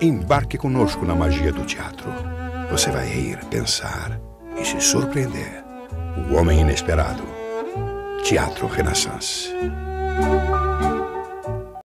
Embarque conosco na magia do teatro. Você vai rir, pensar e se surpreender. O Homem Inesperado. Teatro Renaissance.